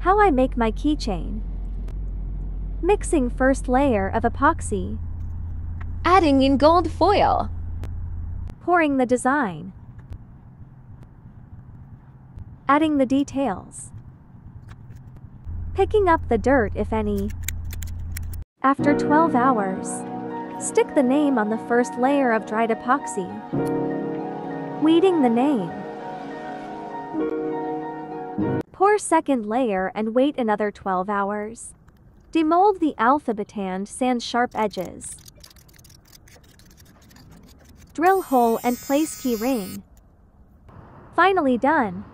How I make my keychain. Mixing first layer of epoxy. Adding in gold foil. Pouring the design. Adding the details. Picking up the dirt if any. After 12 hours, stick the name on the first layer of dried epoxy. Weeding the name. Pour second layer and wait another 12 hours. Demold the alphabet and sand sharp edges. Drill hole and place key ring. Finally done.